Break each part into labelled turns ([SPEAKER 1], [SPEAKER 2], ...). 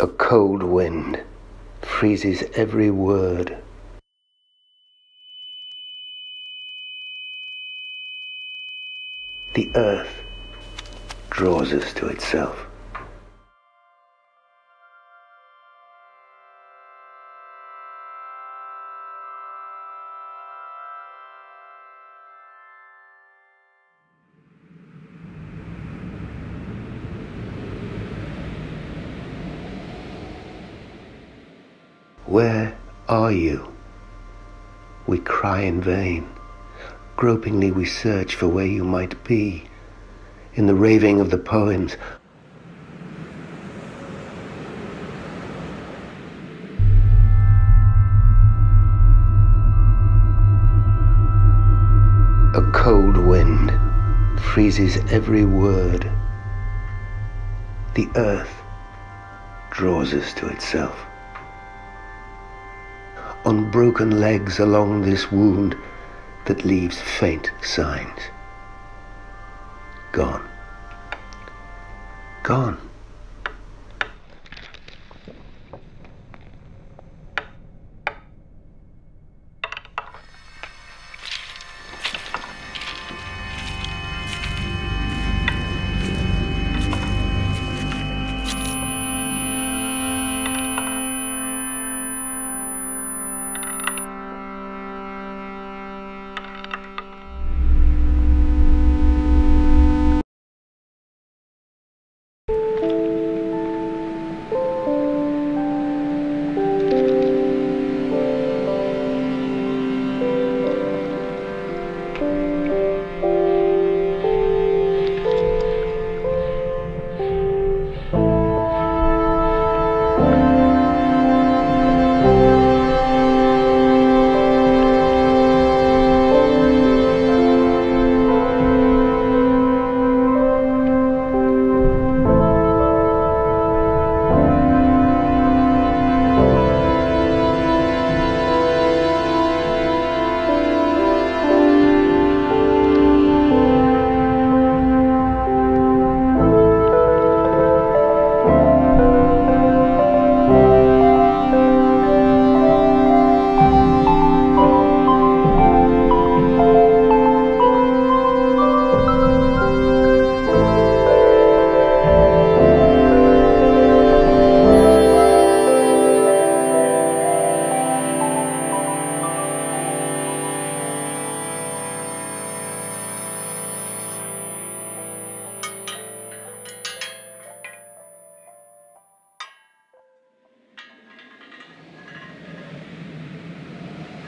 [SPEAKER 1] A cold wind freezes every word. The earth draws us to itself. Where are you? We cry in vain. Gropingly we search for where you might be. In the raving of the poems, A cold wind freezes every word. The earth draws us to itself. Broken legs along this wound that leaves faint signs. Gone. Gone.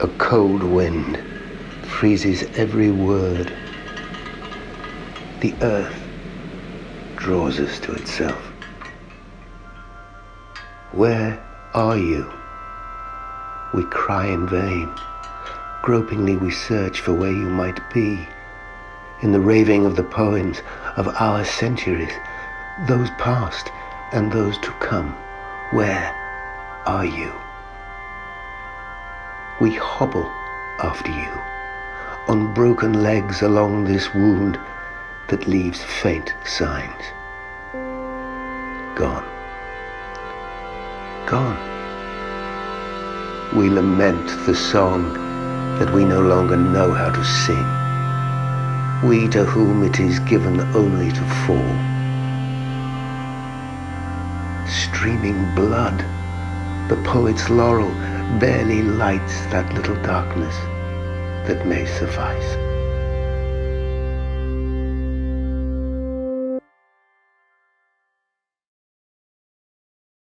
[SPEAKER 1] A cold wind freezes every word. The earth draws us to itself. Where are you? We cry in vain. Gropingly we search for where you might be. In the raving of the poems of our centuries, those past and those to come, where are you? We hobble after you, on broken legs along this wound that leaves faint signs. Gone. Gone. We lament the song that we no longer know how to sing. We to whom it is given only to fall. Streaming blood, the poet's laurel barely lights that little darkness that may suffice.